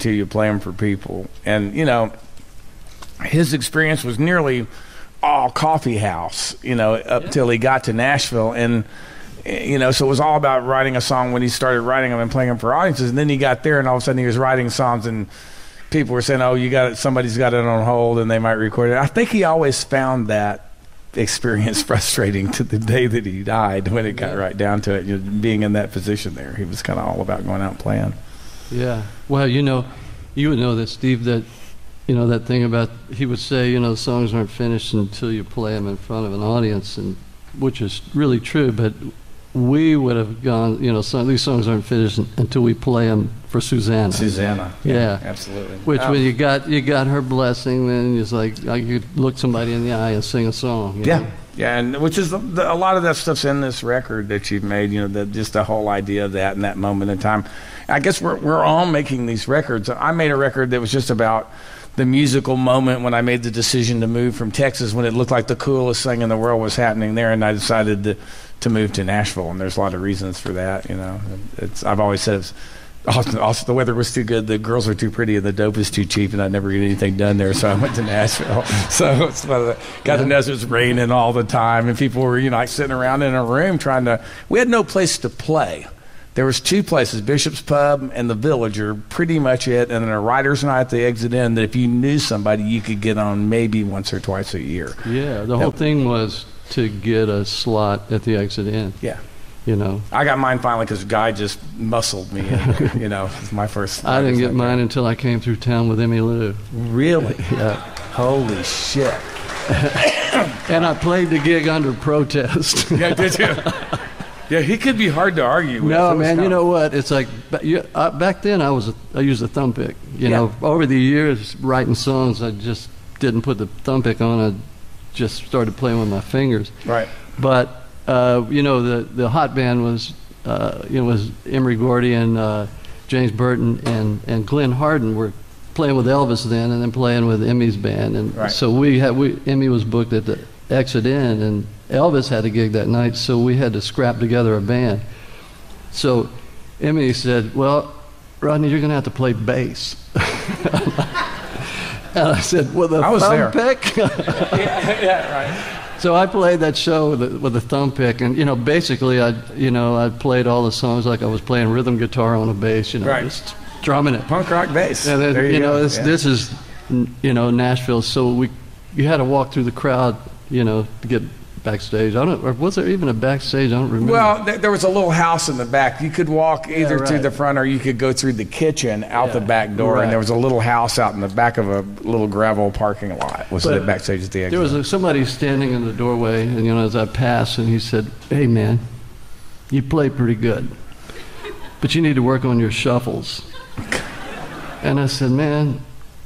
till you play them for people. And you know, his experience was nearly all coffee house. You know, up till he got to Nashville and. You know, so it was all about writing a song when he started writing them and playing them for audiences. And then he got there, and all of a sudden he was writing songs, and people were saying, "Oh, you got it. Somebody's got it on hold, and they might record it." I think he always found that experience frustrating to the day that he died. When it got right down to it, you know, being in that position there, he was kind of all about going out and playing. Yeah. Well, you know, you would know this, Steve, that, you know, that thing about, he would say, you know, songs aren't finished until you play them in front of an audience, and which is really true, but we would have gone, you know, some, these songs aren't finished until we play them for Susanna. Susanna, Yeah. absolutely. Which, when oh. you got you got her blessing, then it's like uh, I could look somebody in the eye and sing a song. you Yeah, know? yeah, and which is the, the, a lot of that stuff's in this record that you've made. You know, the, just the whole idea of that in that moment in time. I guess we're we're all making these records. I made a record that was just about the musical moment when I made the decision to move from Texas when it looked like the coolest thing in the world was happening there, and I decided to to move to Nashville. And there's a lot of reasons for that. You know, it's I've always said it's. Also, also, the weather was too good, the girls were too pretty, and the dope is too cheap, and I never get anything done there. So I went to Nashville. So it's one of the, got to know it was raining all the time, and people were, you know, like sitting around in a room trying to. We had no place to play. There was two places, Bishop's Pub and the Villager, pretty much it, and then a writer's night at the Exit Inn. That if you knew somebody, you could get on maybe once or twice a year. Yeah, the whole Yep. thing was to get a slot at the Exit Inn. Yeah. You know, I got mine finally because Guy just muscled me. In, you know, it's my first. I didn't get mine until I came through town with Emmylou. Really? Yeah. Holy shit. And I played the gig under protest. Yeah, did you? Yeah, he could be hard to argue with. No, It was man. You know what? It's like you, uh, back then. I was a, I used a thumb pick. You Yeah. know, over the years writing songs, I just didn't put the thumb pick on. I just started playing with my fingers. Right. But uh, you know, the the hot band was uh, you know was Emory Gordy and uh, James Burton and and Glen Hardin were playing with Elvis then, and then playing with Emmy's band, and Right. so we had we Emmy was booked at the Exit Inn, and Elvis had a gig that night, so we had to scrap together a band. So Emmy said, "Well, Rodney, you're going to have to play bass." and I said, "With a I was thumb there. pick." yeah, right. So I played that show with a, with a thumb pick, and you know, basically, I you know, I played all the songs like I was playing rhythm guitar on a bass, you know, Right. just drumming it. Punk rock bass. And then, there you, you, know, this, Yeah. this is, you know, Nashville, so we, you had to walk through the crowd, you know, to get backstage. I don't, or was there even a backstage? I don't remember. Well, th- there was a little house in the back. You could walk either through right. the front or you could go through the kitchen out the back door, right. and there was a little house out in the back of a little gravel parking lot. Was But the backstage at the exit? There was a, somebody standing in the doorway, and you know, as I passed, and he said, "Hey, man, you play pretty good, but you need to work on your shuffles." And I said, "Man,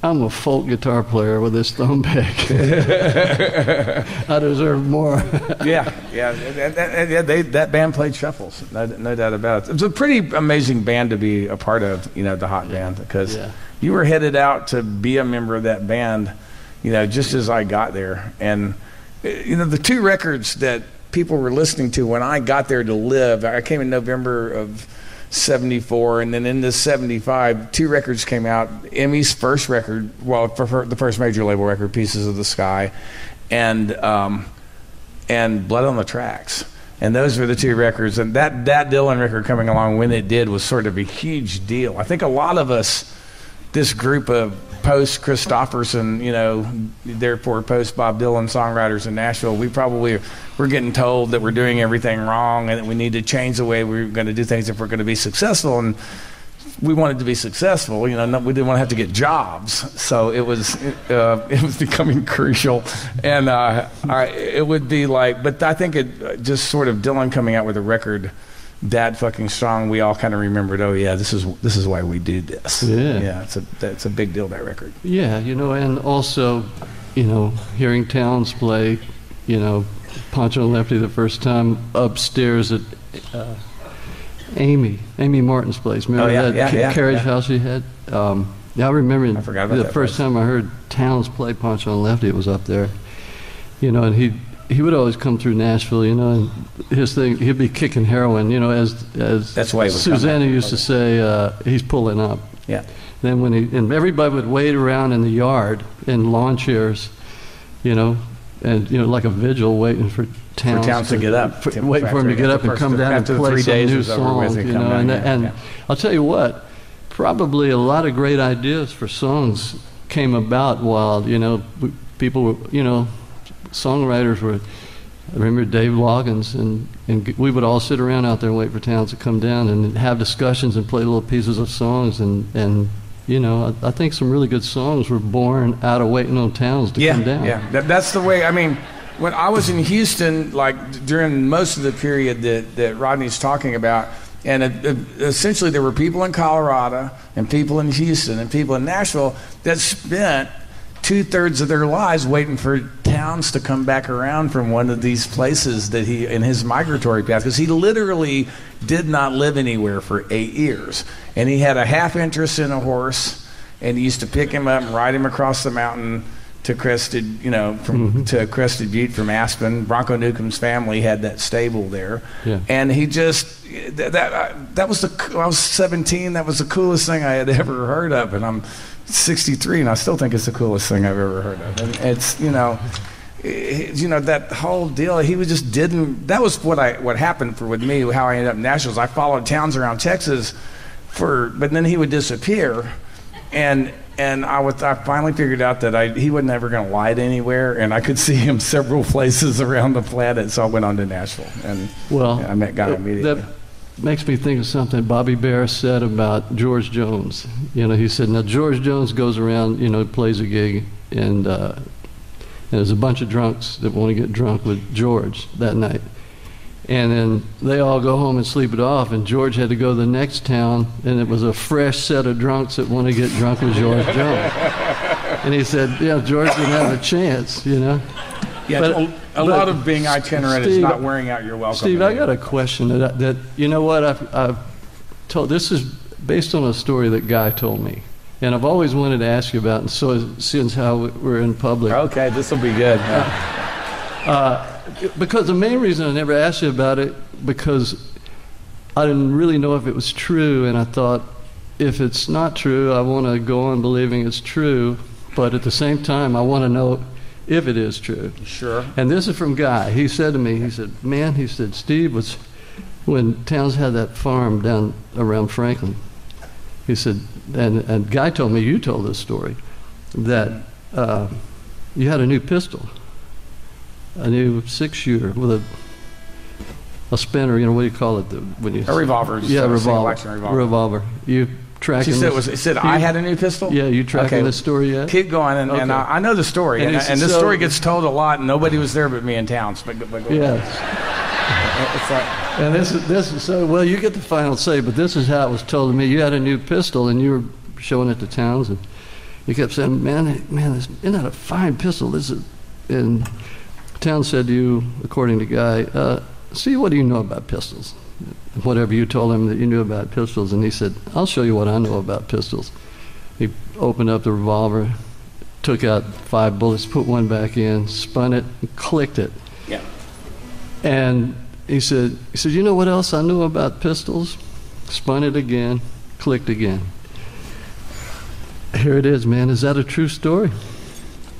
I'm a folk guitar player with this thumb pick. I deserve more." yeah, yeah, and- They, that band played shuffles, no, no doubt about it. It was a pretty amazing band to be a part of. You know, the Hot Band, because Yeah. you were headed out to be a member of that band. You know, just as I got there, and you know, the two records that people were listening to when I got there to live. I came in November of. 74 and then in the 75 two records came out emmy's first record well the first major label record pieces of the sky and um, and Blood on the Tracks. And those were the two records. And that, that Dylan record coming along when it did was sort of a huge deal. I think a lot of us, this group of post Kristofferson, you know, therefore post Bob Dylan songwriters in Nashville, we probably we're getting told that we're doing everything wrong and that we need to change the way we're going to do things if we're going to be successful. And we wanted to be successful. You know, we didn't want to have to get jobs, so it was uh, it was becoming crucial, and uh, I, it would be like. But I think it just sort of Dylan coming out with a record that fucking strong. We all kind of remembered. Oh yeah, this is this is why we do this. Yeah. yeah. It's a that's a big deal. That record. Yeah, you know, and also, you know, hearing Townes play, you know, Pancho and Lefty the first time upstairs at uh, Amy, Amy Martin's place. Remember Oh, yeah, that yeah, ca- yeah, carriage house she had? Um, yeah, I remember I the first place. time I heard Townes play Pancho and Lefty, it was up there. You know, and he he would always come through Nashville, you know, and his thing, he'd be kicking heroin, you know, as as That's why he was. Susanna used to say, uh, he's pulling up. Yeah. Then when he and everybody would wait around in the yard in lawn chairs, you know, and you know like a vigil waiting for Townes, Townes to get up. for- To- waiting for him to get up and come down and play some new was over with, songs. You know, and, and yeah. I'll tell you what, probably a lot of great ideas for songs came about while you know people were you know songwriters were. I remember Dave Loggins, and, and we would all sit around out there and wait for Townes to come down and have discussions and play little pieces of songs. And, and you know, I, I think some really good songs were born out of waiting on Townes to yeah, come down. Yeah, that, that's the way. I mean, when I was in Houston, like during most of the period that, that Rodney's talking about, and it, it- essentially there were people in Colorado and people in Houston and people in Nashville that spent two thirds of their lives waiting for Townes to come back around from one of these places that he in his migratory path because he literally did not live anywhere for eight years and he had a half interest in a horse and he used to pick him up and ride him across the mountain to Crested, you know, from to Crested Butte from Aspen. Bronco Newcomb's family had that stable there, Yeah. and he just that that, uh, that was the I was 17. That was the coolest thing I had ever heard of, and I'm 63, and I still think it's the coolest thing I've ever heard of. And it's you know. Eh, You know that whole deal. He was just didn't. That was what I what happened for with me. How I ended up in Nashville. is I followed Townes around Texas for, but then he would disappear, and and I was I finally figured out that I he was never going to light anywhere, and I could see him several places around the planet. So I went on to Nashville, and Well, I met uh, immediately. That makes me think of something Bobby Bare said about George Jones. You know, he said, now George Jones goes around, you know, plays a gig, and, uh, and there's a bunch of drunks that want to get drunk with George that night. And then they all go home and sleep it off, and George had to go to the next town, and it was a fresh set of drunks that want to get drunk with George Jones. And he said, yeah, George didn't have a chance, you know. yeah, but- a, a but lot of being itinerant is not wearing out your welcome. Steve, I got a question that, that you know what I've, I've told. This is based on a story that Guy told me, and I've always wanted to ask you about. And so since how we're in public, Okay, this will be good. uh, because the main reason I never asked you about it because I didn't really know if it was true, and I thought if it's not true, I want to go on believing it's true, but at the same time, I want to know if it is true. Sure. And this is from Guy. He said to me, he said, man, he said, Steve was, when Townes had that farm down around Franklin, he said, and, and Guy told me, you told this story, that uh, you had a new pistol, a new six shooter with a, a spinner, you know, what do you call it? The, when you, A revolver. Yeah, a revolver. revolver. Revolver. You tracking She said, this- was, it said I had a new pistol? Yeah, you tracking Okay. this story yet? Keep going, and, and I, I know the story, And and, and this so- story gets told a lot, and nobody was there but me and Townes. But, but Yes. Ahead. It's like, And this is this is so well. You get the final say, but this is how it was told to me. You had a new pistol, and you were showing it to Townes, and you kept saying, "Man, man, this, isn't that a fine pistol?" This is, and Townes said to you, according to Guy, uh, "See, what do you know about pistols?" Whatever you told him that you knew about pistols, and he said, "I'll show you what I know about pistols." He opened up the revolver, took out five bullets, put one back in, spun it, and clicked it. yeah. And he said, he said, you know what else I knew about pistols? Spun it again, clicked again. Here it is, man. Is that a true story?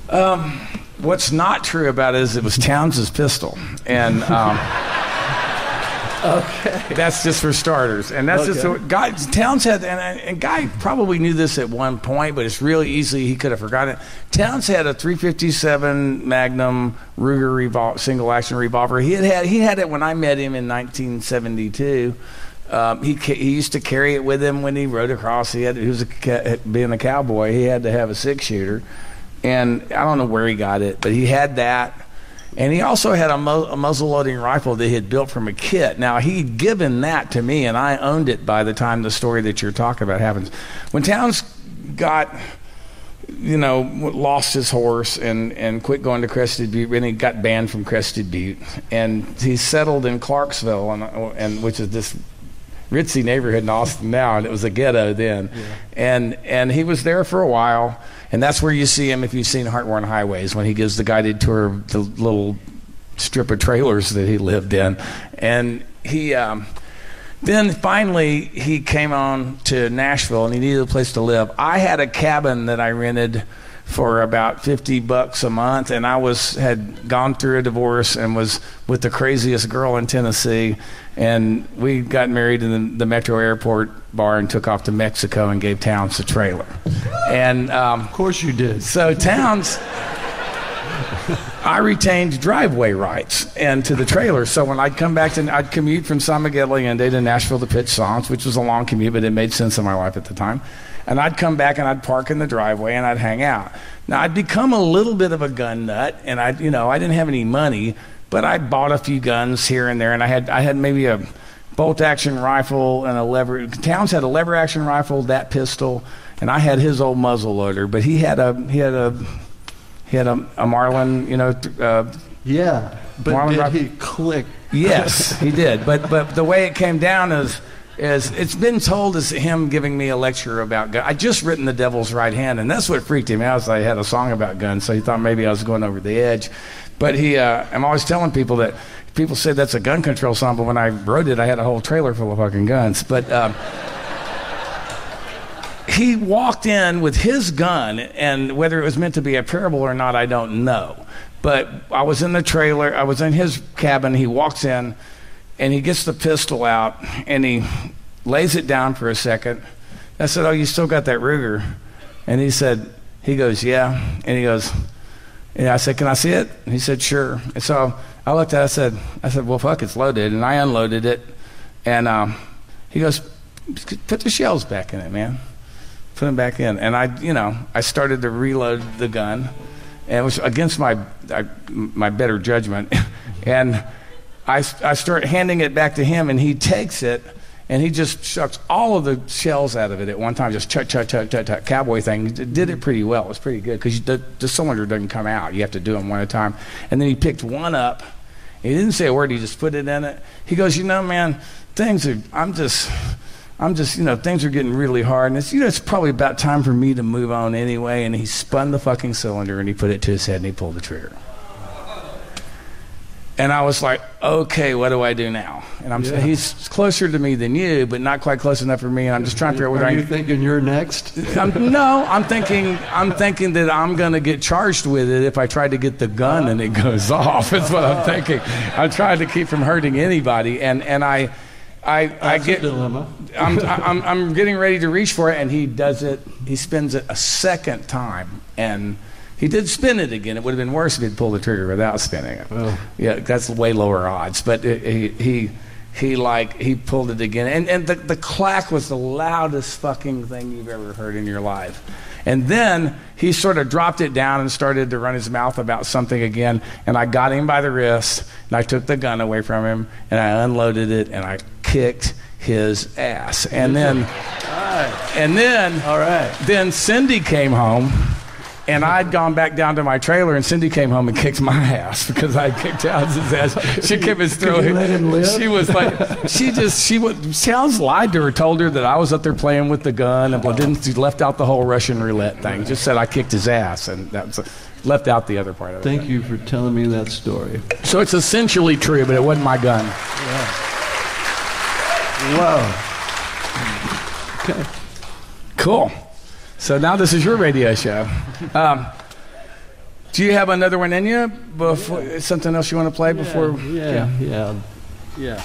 Um, what's not true about it is it was Townes's pistol, and um, okay, that's just for starters, and that's just what Guy Townes had, and, and Guy probably knew this at one point, but it's really easy he could have forgotten it. Townes had a 357 Magnum Ruger revol- single action revolver. He had had he had it when I met him in 1972. Um, he ca- he used to carry it with him when he rode across. He had he was a, being a cowboy. He had to have a six shooter, and I don't know where he got it, but he had that. And he also had a, mu- a muzzle loading rifle that he had built from a kit. Now he'd given that to me, and I owned it by the time the story that you're talking about happens. When Townes got you know, lost his horse and, and quit going to Crested Butte. And he got banned from Crested Butte. And he settled in Clarksville, and, and which is this ritzy neighborhood in Austin now, and it was a ghetto then. And and he was there for a while, and that's where you see him if you've seen Heartworn Highways when he gives the guided tour of the little strip of trailers that he lived in, and he. Um, then finally he came on to Nashville and he needed a place to live. I had a cabin that I rented for about 50 bucks a month and I was had gone through a divorce and was with the craziest girl in Tennessee and we got married in the, the Metro Airport bar and took off to Mexico and gave Townes a trailer. And um, Of course you did. so Townes, I retained driveway rights and to the trailer. So when I'd come back to, I'd commute from San Miguel Allende to Nashville to pitch songs, which was a long commute, but it made sense in my life at the time. And I'd come back and I'd park in the driveway and I'd hang out. Now I'd become a little bit of a gun nut, and I, you know, I didn't have any money, but I bought a few guns here and there, and I had, I had maybe a bolt action rifle and a lever. Townes had a lever action rifle, that pistol, and I had his old muzzle loader. But he had a he had a he had a, a Marlin, you know. Uh, Yeah, but Marlon did Rock- he click? yes, he did. But but the way it came down is is it's been told as him giving me a lecture about guns. I just written The Devil's Right Hand, and that's what freaked him out. Is I had a song about guns, so he thought maybe I was going over the edge. But he, uh, I'm always telling people that people say that's a gun control song, but when I wrote it, I had a whole trailer full of fucking guns. But um, he walked in with his gun, and whether it was meant to be a parable or not, I don't know. But I was in the trailer, I was in his cabin. He walks in, and he gets the pistol out, and he lays it down for a second. I said, "Oh, you still got that Ruger?" And he said, "He goes, yeah." And he goes, "Yeah." I said, "Can I see it?" And he said, "Sure." And so I looked at, it, I said, "I said, well, fuck, it's loaded." And I unloaded it, and um, he goes, "Put the shells back in it, man." Put them back in. And I, you know, I started to reload the gun, and it was against my I, my better judgment. and I, I start handing it back to him, and he takes it, and he just shucks all of the shells out of it at one time, just chut chut chut chut chut cowboy thing. Did it pretty well. It was pretty good because the, the cylinder doesn't come out. You have to do them one at a time. And then he picked one up. He didn't say a word. He just put it in it. He goes, you know, man, things are. I'm just. I'm just, you know, things are getting really hard, and it's, you know, it's probably about time for me to move on anyway. And he spun the fucking cylinder and he put it to his head and he pulled the trigger. And I was like, okay, what do I do now? And I'm, Yeah. he's closer to me than you, but not quite close enough for me. And I'm just trying to figure out whether Are I you thinking you're next? I'm, no, I'm thinking I'm thinking that I'm going to get charged with it if I try to get the gun and it goes off. That's what I'm thinking. I'm trying to keep from hurting anybody, and and I. I, I That's a get dilemma. I'm, I'm, I'm getting ready to reach for it, and he does it. He spins it a second time, and he did spin it again. It would have been worse if he'd pulled the trigger without spinning it. Well. Yeah, that's way lower odds. But it, he, he, he like he pulled it again, and and the, the clack was the loudest fucking thing you've ever heard in your life. And then he sort of dropped it down and started to run his mouth about something again. And I got him by the wrist, and I took the gun away from him, and I unloaded it, and I kicked his ass. And then, and then, All right. then Cindy came home, and I'd gone back down to my trailer, and Cindy came home and kicked my ass because I kicked Townsend's ass. She kept his throat. let him live? She was like, she just, she would, Townes lied to her, told her that I was up there playing with the gun, and didn't, she left out the whole Russian roulette thing. Just said I kicked his ass, and that's left out the other part of it. Thank you for telling me that story. So it's essentially true, but it wasn't my gun. Whoa. Okay. Cool. So now this is your radio show. Um, do you have another one in you? Before something else you want to play before? Yeah, yeah, yeah.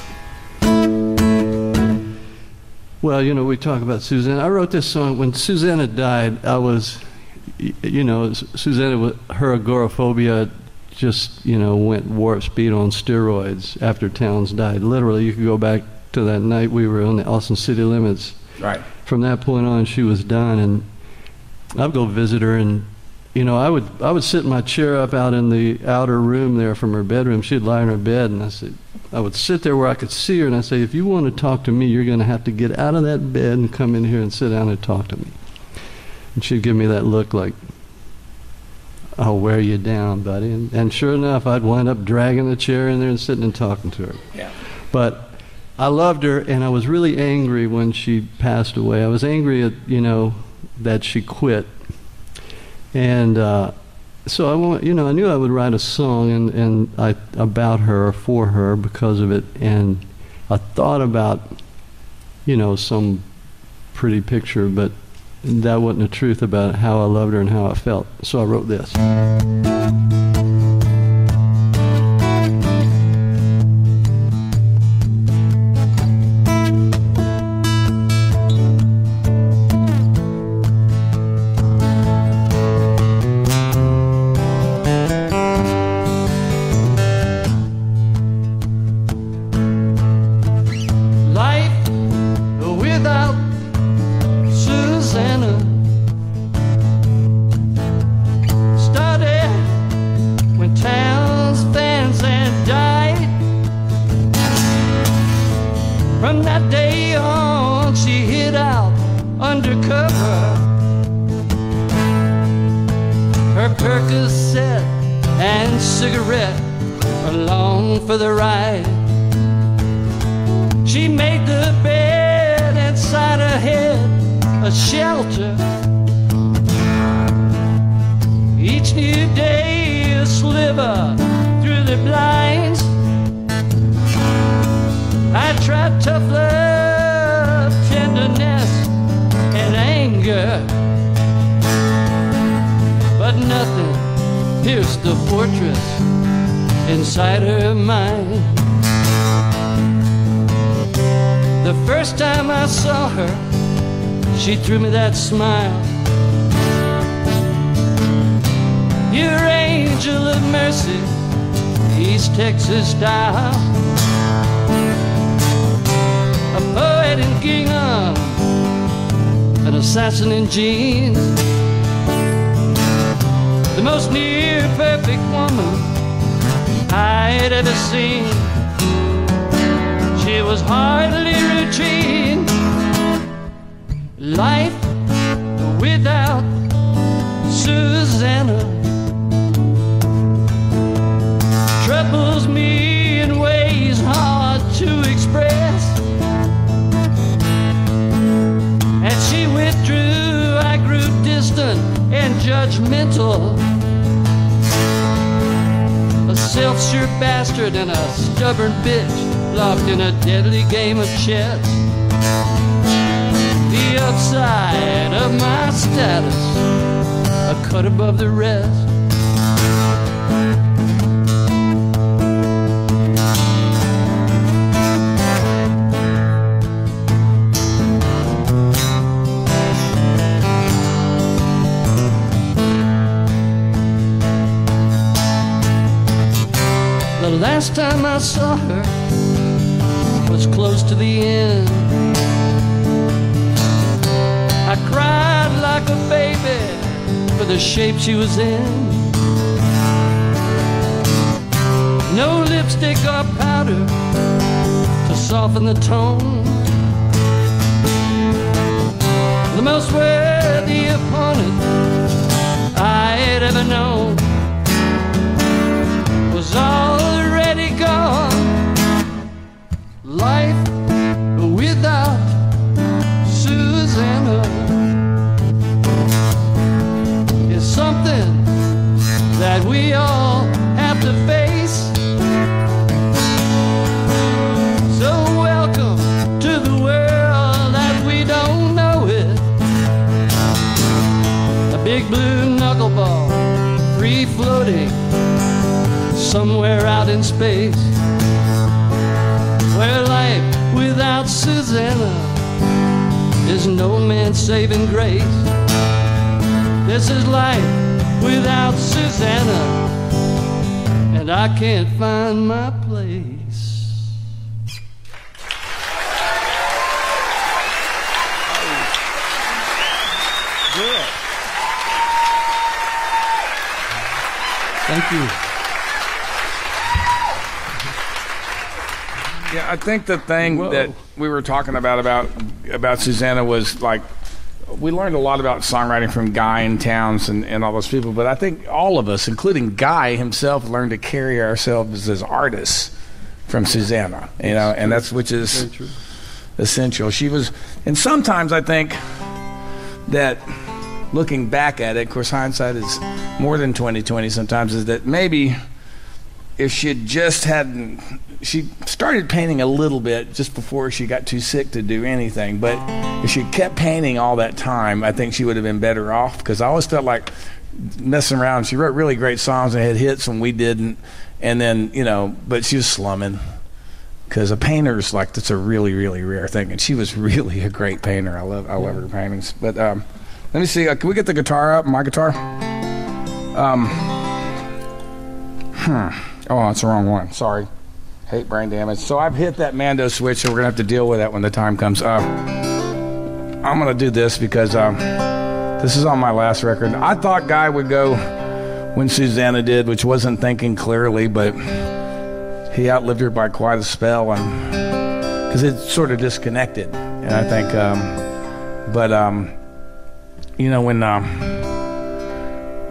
Well, you know, we talk about Suzanne. I wrote this song when Susanna died. I was, you know, Susanna, wa- her agoraphobia just, you know, went warp speed on steroids after Townes died. Literally, you could go back to that night we were on the Austin city limits. Right. From that point on, she was done, and I'd go visit her, and you know, I would I would sit my chair up out in the outer room there from her bedroom. She'd lie in her bed, and I said, I would sit there where I could see her, and I say, if you want to talk to me, you're going to have to get out of that bed and come in here and sit down and talk to me. And she'd give me that look like, I'll wear you down, buddy. And, and sure enough, I'd wind up dragging the chair in there and sitting and talking to her. Yeah. But I loved her, and I was really angry when she passed away. I was angry at you know that she quit, and uh, so I want you know I knew I would write a song and and I about her or for her because of it, and I thought about you know, some pretty picture, but that wasn't the truth about how I loved her and how I felt. So I wrote this. Cigarette along for the ride. She made the bed inside her head a shelter. Each new day a sliver through the blinds. I tried tough love, tenderness, and anger. But nothing pierced the fortress inside her mind. The first time I saw her, she threw me that smile. Your angel of mercy, East Texas style. A poet in gingham, an assassin in jeans. The most near perfect woman I'd ever seen. She was hardly bastard and a stubborn bitch locked in a deadly game of chess. The upside of my status, a cut above the rest. Last time I saw her was close to the end. I cried like a baby for the shape she was in. No lipstick or powder to soften the tone. The most worthy opponent I had ever known was already Life without Susanna is something that we all have to face. So welcome to the world that we don't know it. A big blue knuckleball, free floating somewhere out in space. No man's saving grace. This is life without Susanna, and I can't find my place. Good. Thank you. Yeah, I think the thing Whoa. that we were talking about about about Susanna was like we learned a lot about songwriting from Guy and Townes and, and all those people, but I think all of us, including Guy himself, learned to carry ourselves as artists from Susanna. You know, and that's which is essential. She was, and sometimes I think that looking back at it, of course, hindsight is more than twenty twenty. Sometimes is that maybe if she had just hadn't, she started painting a little bit just before she got too sick to do anything. But if she kept painting all that time, I think she would have been better off because I always felt like messing around. She wrote really great songs and had hits when we didn't. And then, you know, but she was slumming because a painter's like that's a really really rare thing and she was really a great painter i love i love her paintings but um, let me see uh, can we get the guitar up my guitar um hmm. oh that's the wrong one sorry hate brain damage so i've hit that mando switch and we're gonna have to deal with that when the time comes uh, i'm gonna do this because um, this is on my last record i thought guy would go when susanna did which wasn't thinking clearly but he outlived her by quite a spell, and because it's sort of disconnected. And I think, um, but um, you know, when um,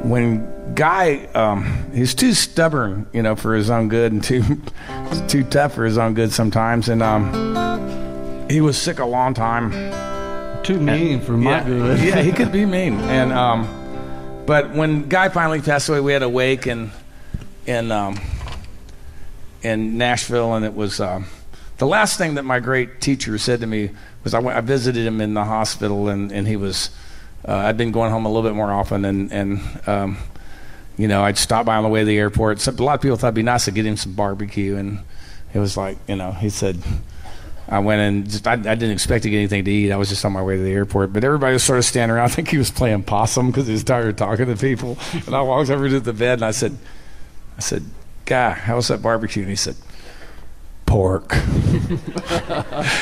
when Guy, um, he's too stubborn, you know, for his own good, and too too tough for his own good sometimes. And um, he was sick a long time. Too mean and, for my yeah, good. yeah, he could be mean. And um, but when Guy finally passed away, we had a wake and and um in Nashville, and it was uh, the last thing that my great teacher said to me was I, went, I visited him in the hospital, and, and he was uh, I'd been going home a little bit more often, and and um, you know I'd stop by on the way to the airport. So, a lot of people thought it'd be nice to get him some barbecue, and it was like you know he said. I went and just, I, I, didn't expect to get anything to eat. I was just on my way to the airport, but everybody was sort of standing around. I think he was playing possum because he was tired of talking to people. And I walked over to the bed and I said, "I said, guy, how was that barbecue? And he said, pork.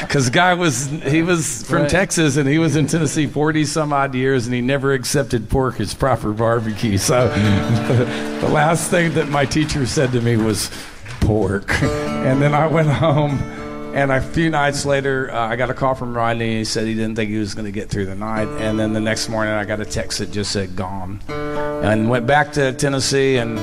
Because the guy was, he was from right. Texas and he was in Tennessee 40 some odd years and he never accepted pork as proper barbecue. So the last thing that my teacher said to me was pork. And then I went home. And a few nights later, uh, I got a call from Rodney. And he said he didn't think he was going to get through the night. And then the next morning, I got a text that just said gone. And went back to Tennessee and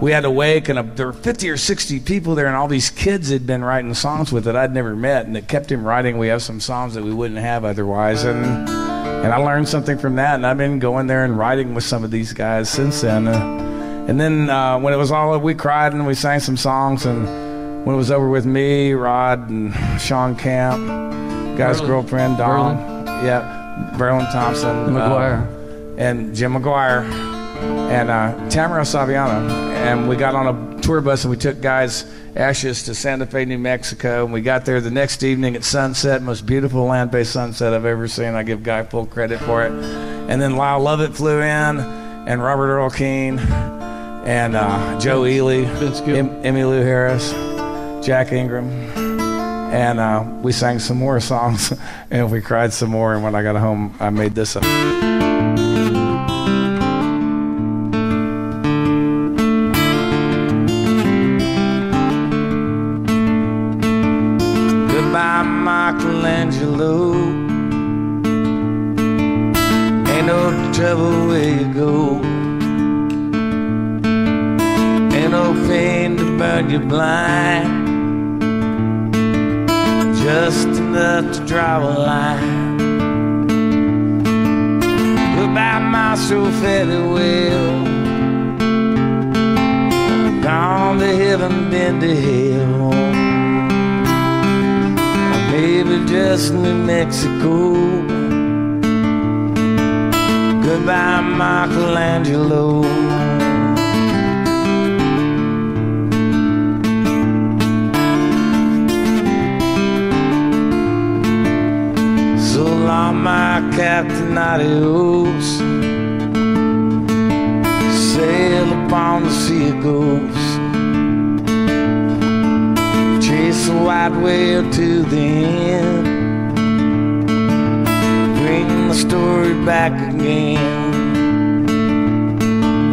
we had to wake, and a, there were 50 or 60 people there, and all these kids had been writing songs with that I'd never met, and it kept him writing. We have some songs that we wouldn't have otherwise, and and I learned something from that, and I've been going there and writing with some of these guys since then. Uh, and then uh, when it was all, over, we cried and we sang some songs, and when it was over with me, Rod, and Shawn Camp, guy's Berlin. girlfriend, Don, yeah, Verlon Thompson, McGuire, uh, and Jim McGuire, and uh, Tamara Saviano and we got on a tour bus and we took guys' ashes to Santa Fe, New Mexico. And we got there the next evening at sunset, most beautiful land-based sunset I've ever seen. I give Guy full credit for it. And then Lyle Lovett flew in, and Robert Earl Keen, and uh, Joe Ely, em- Emmylou Harris, Jack Ingram. And uh, we sang some more songs, and we cried some more. And when I got home, I made this up. Just enough to draw a line. Goodbye, my soul, well. Gone to heaven, been to hell maybe just New Mexico. Goodbye, Michelangelo. My captain, adios. Sail upon the sea of ghosts. chase the white whale to the end. Bring the story back again.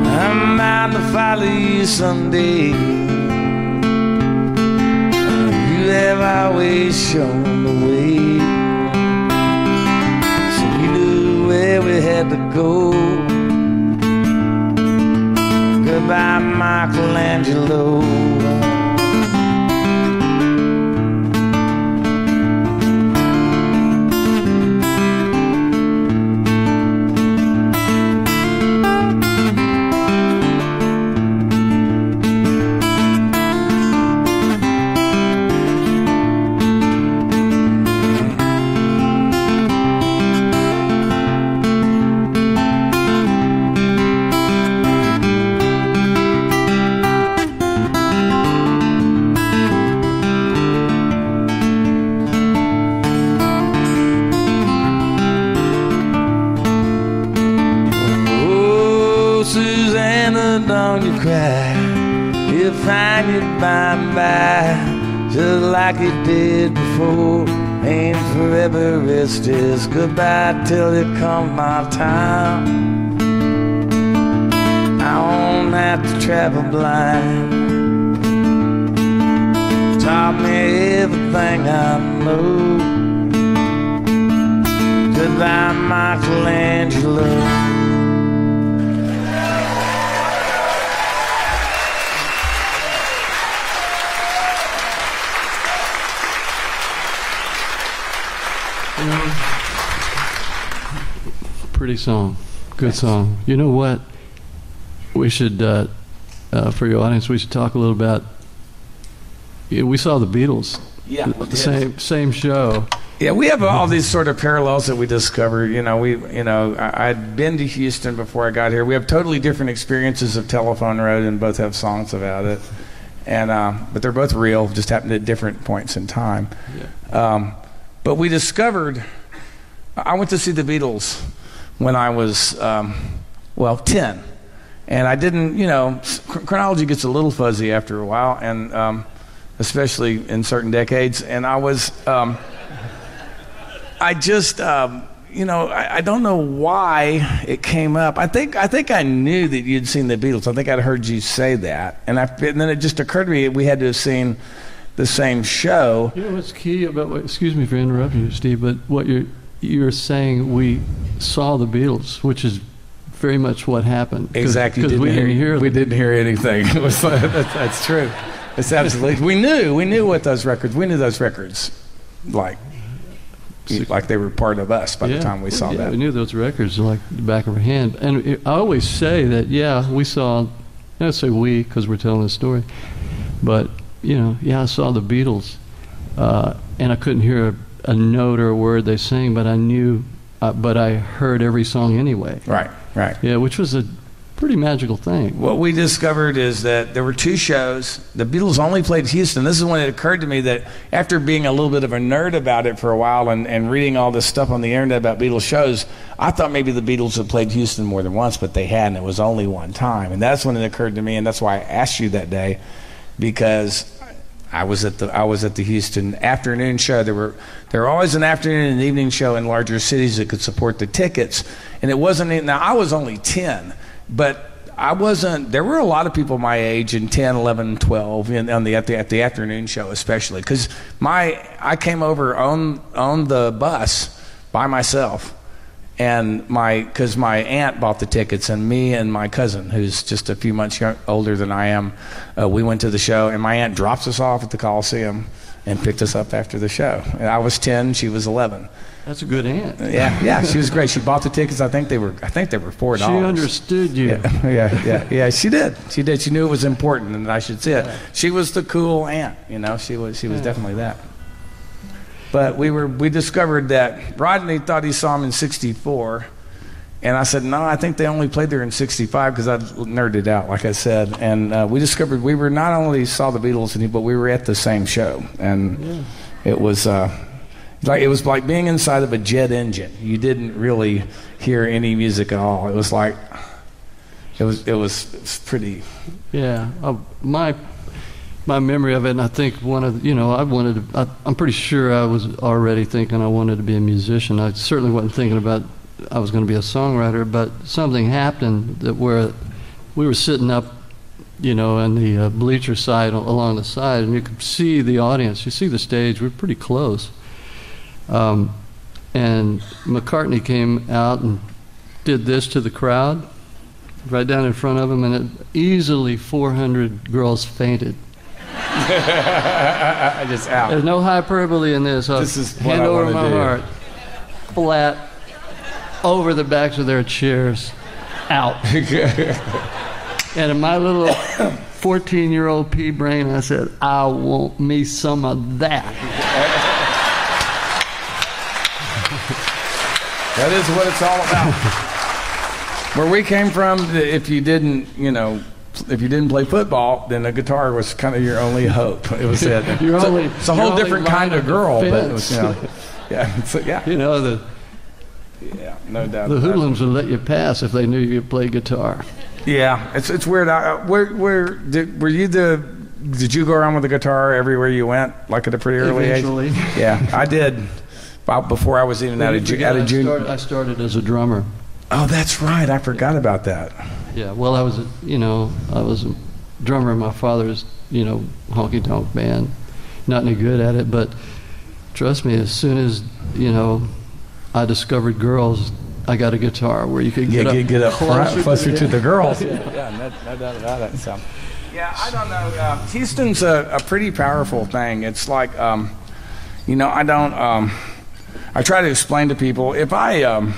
I'm bound to follow you someday. You have always shown the way. We had to go. Goodbye, Michelangelo. Goodbye till Pretty song. Good song. You know what? We should, uh, uh, for your audience, we should talk a little about. Yeah, we saw the Beatles. Yeah, The same same show. Yeah, we have all these sort of parallels that we discovered. You know, we, you know, I, I'd been to Houston before I got here. We have totally different experiences of Telephone Road, and both have songs about it. And uh, but they're both real, just happened at different points in time. Um, but we discovered. I went to see the Beatles when I was, um, well, ten, and I didn't. You know, chronology gets a little fuzzy after a while, and um, especially in certain decades. And I was. Um, I just, um, you know, I, I, don't know why it came up. I think, I think I knew that you'd seen the Beatles. I think I'd heard you say that, and, I, and then it just occurred to me we had to have seen the same show. You know what's key about what? Excuse me for interrupting you, Steve, but what you're you're saying we saw the Beatles, which is very much what happened. Exactly, because we hear, didn't hear. We them. didn't hear anything. that's, that's true. It's absolutely. We knew. We knew what those records. We knew those records, like like they were part of us by yeah. the time we saw yeah, that. We knew those records like the back of our hand. And it, I always say that, yeah, we saw, I say we because we're telling the story, but, you know, yeah, I saw the Beatles, uh, and I couldn't hear a, note or a word they sang, but I knew, uh, but I heard every song anyway. Right, right. Yeah, which was a pretty magical thing. What we discovered is that there were two shows. The Beatles only played Houston. This is when it occurred to me that after being a little bit of a nerd about it for a while and, and reading all this stuff on the internet about Beatles shows, I thought maybe the Beatles had played Houston more than once, but they hadn't. It was only one time. And that's when it occurred to me, and that's why I asked you that day, because I was at the I was at the Houston afternoon show. There were there were always an afternoon and evening show in larger cities that could support the tickets, and it wasn't. Now I was only ten but I wasn't. There were a lot of people my age in 10, 11, 12 in, on the at the at the afternoon show, especially because my I came over on on the bus by myself, and my because my aunt bought the tickets, and me and my cousin, who's just a few months young, older than I am, uh, we went to the show, and my aunt drops us off at the Coliseum and picked us up after the show. And I was ten, she was eleven. That's a good aunt. Yeah, yeah, she was great. She bought the tickets. I think they were. I think they were four dollars. She understood you. Yeah, yeah, yeah, yeah, She did. She did. She knew it was important, and I should see it. She was the cool aunt. You know, she was. She was yeah. definitely that. But we were. We discovered that Rodney thought he saw him in '64, and I said, no, I think they only played there in '65 because I nerded out, like I said. And uh, we discovered we were not only saw the Beatles, but we were at the same show, and yeah. it was. Uh, like it was like being inside of a jet engine. You didn't really hear any music at all. It was like it was it was, it was pretty. Yeah, uh, my my memory of it, and I think one of the, you know I wanted to. I, I'm pretty sure I was already thinking I wanted to be a musician. I certainly wasn't thinking about I was going to be a songwriter, but something happened that where we were sitting up you know, on the uh, bleacher side along the side, and you could see the audience. You see the stage. We're pretty close, um, and McCartney came out and did this to the crowd right down in front of him, and it, easily 400 girls fainted. Just out. There's no hyperbole in this. This is hand I over my do. heart, flat, over the backs of their chairs, out. and in my little 14 year old pea brain, I said, I want me some of that. That is what it's all about. Where we came from, if you didn't, you know, if you didn't play football, then the guitar was kind of your only hope. It was it. You're it's, only, a, it's a whole different kind of girl, but it was, you know, yeah, so, yeah, you know the yeah, no doubt. the hoodlums would let you pass if they knew you could play guitar. Yeah, it's it's weird. I, uh, where where did were you the did you go around with a guitar everywhere you went, like at a pretty early Eventually. age? Yeah, I did. About before I was even out of, ju- out of junior. I started as a drummer. Oh, that's right. I forgot about that. Yeah, well, I was, a, you know, I was a drummer in my father's, you know, honky tonk band. Not any good at it, but trust me, as soon as, you know, I discovered girls, I got a guitar where you could Yeah, get, up get, get up closer, closer to the girls. Yeah. yeah, no, no doubt about it. So. Yeah, I don't know. Uh, Houston's a, a pretty powerful thing. It's like, um, you know, I don't. Um, I try to explain to people if I, um,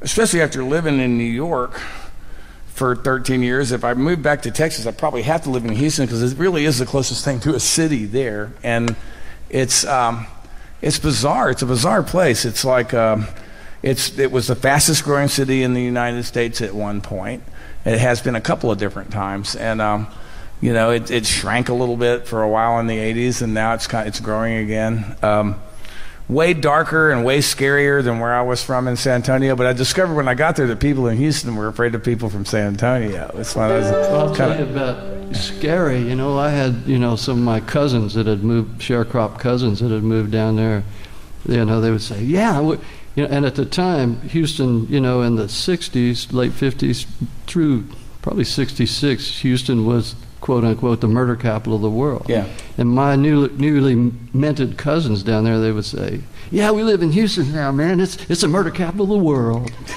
especially after living in New York for 13 years, if I moved back to Texas, I probably have to live in Houston because it really is the closest thing to a city there, and it's um, it's bizarre. It's a bizarre place. It's like um, it's it was the fastest growing city in the United States at one point. It has been a couple of different times, and um, you know it, it shrank a little bit for a while in the 80s, and now it's kind it's growing again. Um, way darker and way scarier than where I was from in San Antonio. But I discovered when I got there that people in Houston were afraid of people from San Antonio. That's why Well, I'll those tell kind of. about scary. You know, I had, you know, some of my cousins that had moved, sharecrop cousins that had moved down there. You know, they would say, yeah. You know, and at the time, Houston, you know, in the 60s, late 50s, through probably 66, Houston was, quote unquote, the murder capital of the world. Yeah. And my new, newly minted cousins down there, they would say, yeah, we live in Houston now, man. It's, it's the murder capital of the world.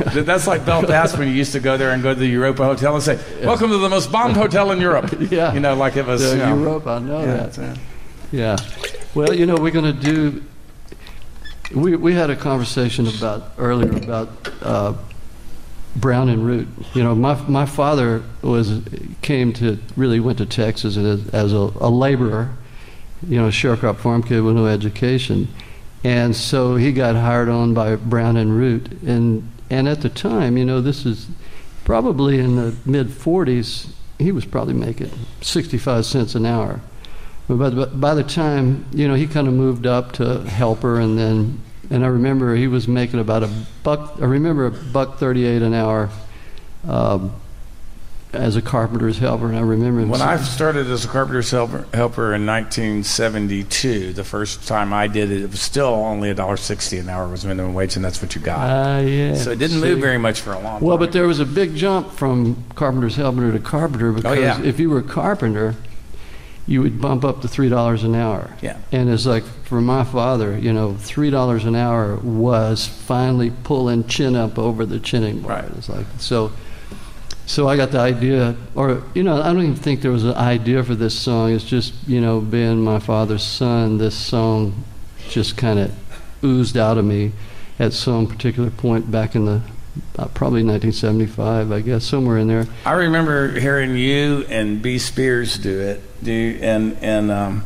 That's like Belfast when you used to go there and go to the Europa Hotel and say, "Welcome to the most bombed hotel in Europe." Yeah. You know, like it was. The you know, Europe, I know yeah, that. that's. Yeah. Well, you know, we're going to do. We we had a conversation about earlier about uh, Brown and Root. You know, my my father was came to really went to Texas as, as a, a laborer. You know, sharecrop farm kid with no education, and so he got hired on by Brown and Root. And and at the time, you know, this is probably in the mid 40s. He was probably making 65 cents an hour. But by the, by the time, you know, he kind of moved up to helper, and then, and I remember he was making about a buck. I remember a buck thirty-eight an hour um, as a carpenter's helper, and I remember. When I started as a carpenter's helper, helper in 1972, the first time I did it, it was still only a dollar sixty an hour was minimum wage, and that's what you got. Ah, yeah. so it didn't See? move very much for a long time. Well, time. but there was a big jump from carpenter's helper to carpenter because Oh, yeah. if you were a carpenter, you would bump up to three dollars an hour. Yeah. And it's like for my father, you know, three dollars an hour was finally pulling chin up over the chinning bar. Right. It's like so. So I got the idea, or you know, I don't even think there was an idea for this song. It's just you know, being my father's son, this song just kind of oozed out of me at some particular point back in the probably 1975, I guess, somewhere in there. I remember hearing you and Bee Spears do it, do and and um,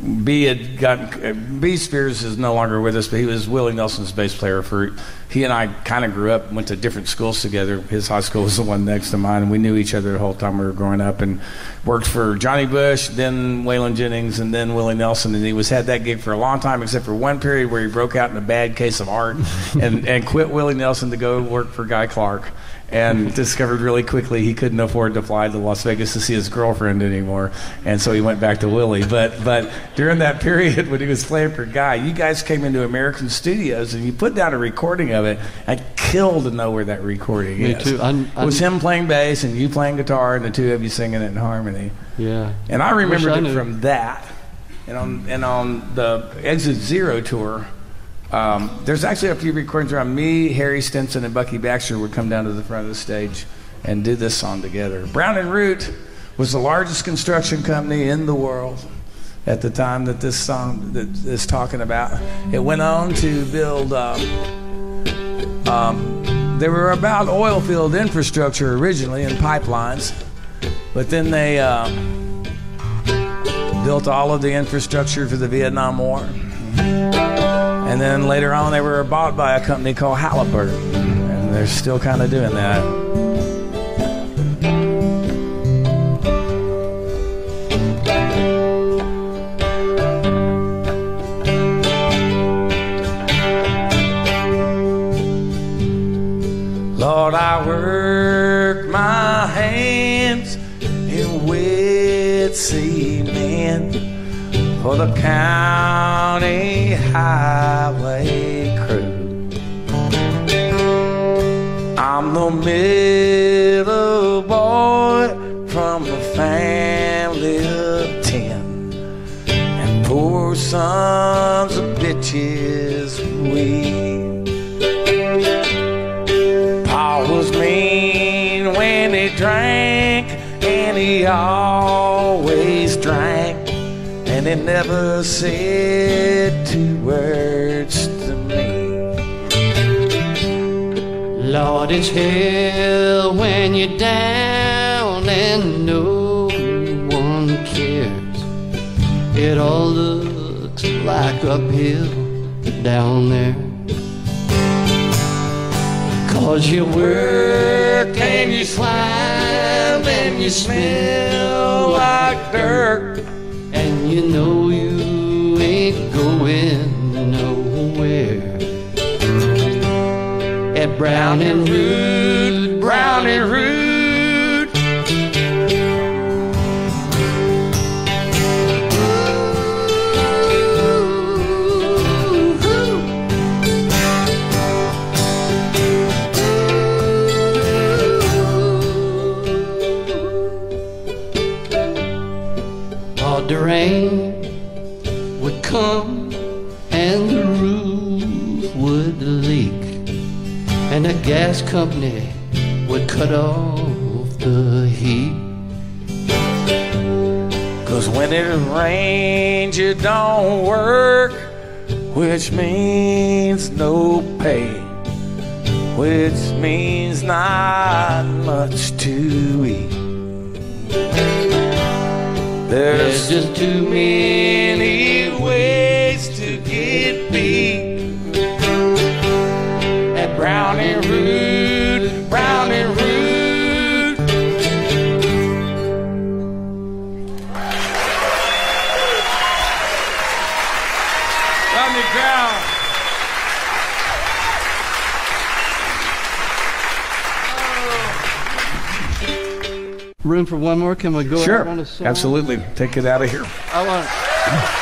Bee had gotten Bee Spears is no longer with us, but he was Willie Nelson's bass player for. He and I kind of grew up, went to different schools together. His high school was the one next to mine, and we knew each other the whole time we were growing up. And worked for Johnny Bush, then Waylon Jennings, and then Willie Nelson. And he was had that gig for a long time, except for one period where he broke out in a bad case of art, and and quit Willie Nelson to go work for Guy Clark and discovered really quickly he couldn't afford to fly to Las Vegas to see his girlfriend anymore, and so he went back to Willie. But but during that period when he was playing for Guy, you guys came into American Studios and you put down a recording of it. I'd kill to know where that recording Me is. too. I'm- it was him playing bass and you playing guitar, and the two of you singing it in harmony. Yeah. And I remembered I it from that. And on and on the Exit Zero tour, um, there's actually a few recordings around me, Harry Stinson, and Bucky Baxter would come down to the front of the stage and do this song together. Brown and Root was the largest construction company in the world at the time that this song that is talking about. It went on to build. Um, um, they were about oil field infrastructure originally and pipelines, but then they. Um, built all of the infrastructure for the Vietnam War. And then later on, they were bought by a company called Halliburton, and they're still kind of doing that. Lord, I work my hands in wet cement for the county highway crew. I'm the middle boy from a family of ten, and poor sons of bitches we. Pa was mean when he drank, and he always he never said two words to me. Lord, it's hell when you're down and no one cares. It all looks like uphill down there. Cause you work and you slime and you smell like dirt. Brown and Root, gas company would cut off the heat. Cause when it rains, you don't work, which means no pay, which means not much to eat. There's There's just too many Brown and Root, Brown and Root. Room for one more? Can we go Sure, out on a song? absolutely. Take it out of here. I want.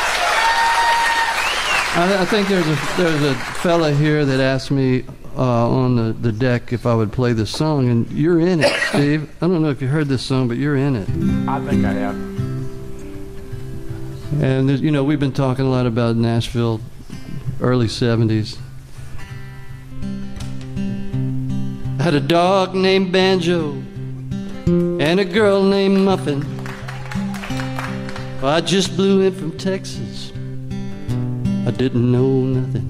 I, I think there's a there's a fella here that asked me uh, on the, the deck if I would play this song, and you're in it, Steve. I don't know if you heard this song, but you're in it. I think I have. And there's- you know, we've been talking a lot about Nashville, early '70s. I had a dog named Banjo and a girl named Muffin. I just blew in from Texas. I didn't know nothing.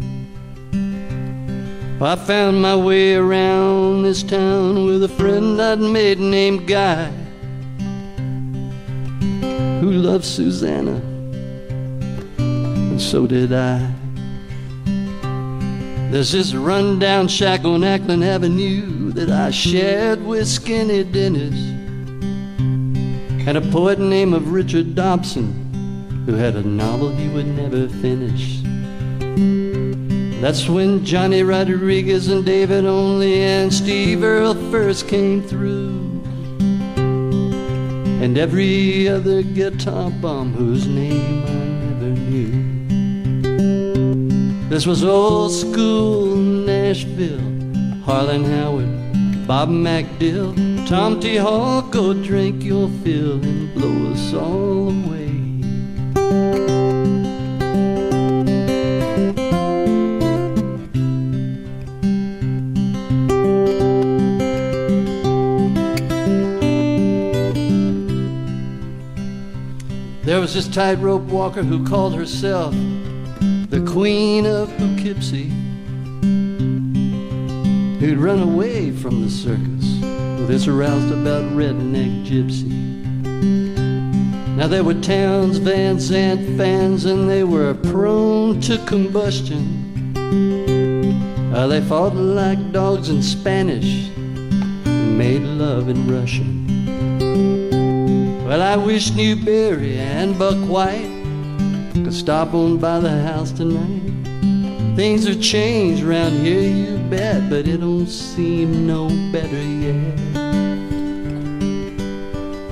I found my way around this town with a friend I'd made named Guy, who loved Susanna, and so did I. There's this rundown shack on Acklen Avenue that I shared with Skinny Dennis and a poet named Richard Dobson who had a novel he would never finish. That's when Johnny Rodriguez and David Olney and Steve Earle first came through. And every other guitar bum whose name I never knew. This was old school Nashville, Harlan Howard, Bob McDill, Tom T. Hall, go drink your fill and blow us all away. Was this tightrope walker who called herself the Queen of Poughkeepsie, who'd run away from the circus with this aroused about redneck gypsy. Now there were Townes, Van Zandt fans, and they were prone to combustion. Uh, they fought like dogs in Spanish and made love in Russian. Well, I wish Newbury and Buck White could stop on by the house tonight. Things have changed around here, you bet, but it don't seem no better yet.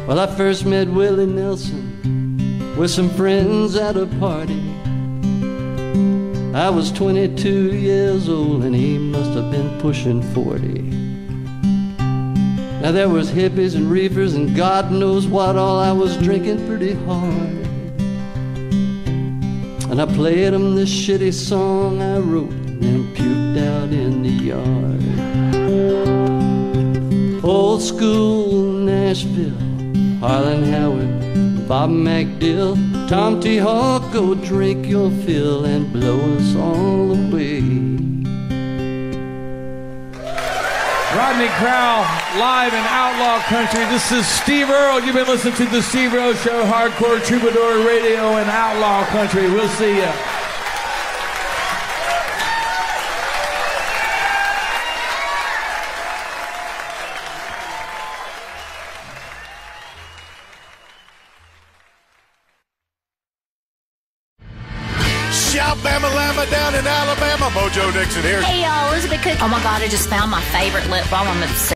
Well, I first met Willie Nelson with some friends at a party. I was 22 years old and he must have been pushing 40. Now there was hippies and reefers and God knows what all I was drinking pretty hard. And I played him this shitty song I wrote and puked out in the yard. Old school Nashville Harlan Howard, Bob McDill, Tom T. Hall, go drink your fill and blow us all away. Crowell live in Outlaw Country. This is Steve Earle. You've been listening to the Steve Earle Show, Hardcore Troubadour Radio in Outlaw Country. We'll see you. Mojo Nixon here. Hey y'all, Elizabeth Cook. Oh my god, I just found my favorite lip balm. I'm obsessed.